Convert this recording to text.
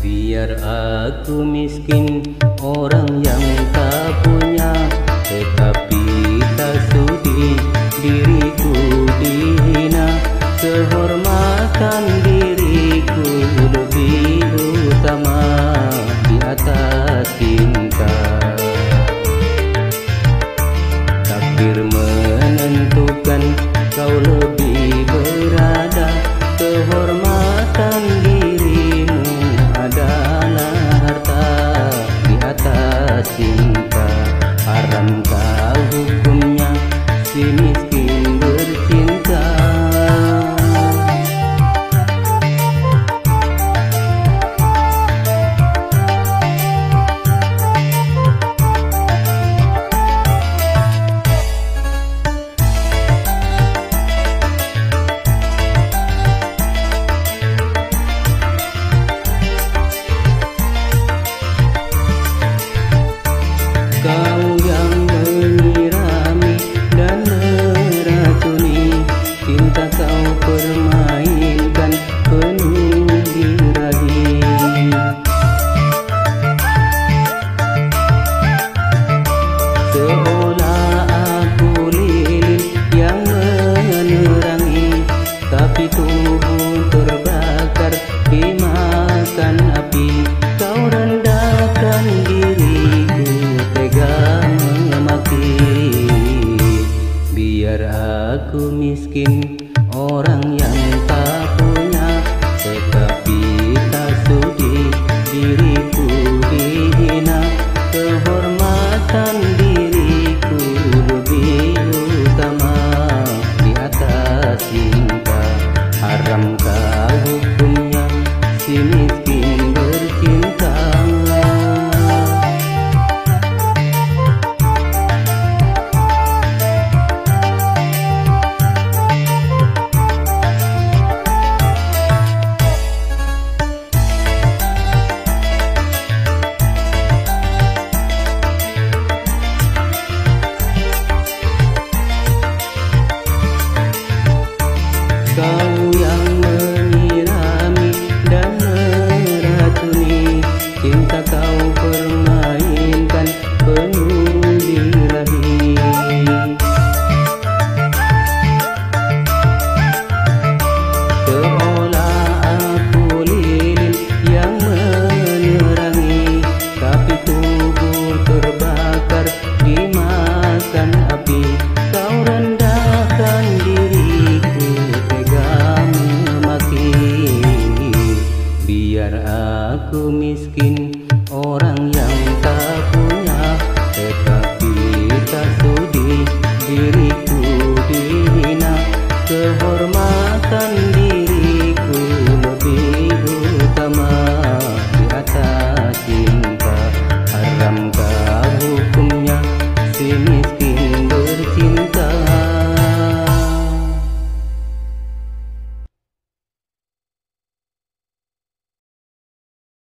Biar aku miskin orang yang tak punya. Tetapi tak sudi diriku dihina. Kehormatan diriku lebih utama di atas cinta. Takdir hukum miskin orang yang tak punya tetapi tak sudi diriku dihina. Kehormatan diriku lebih utama di atas cinta. Haramkah hukum 的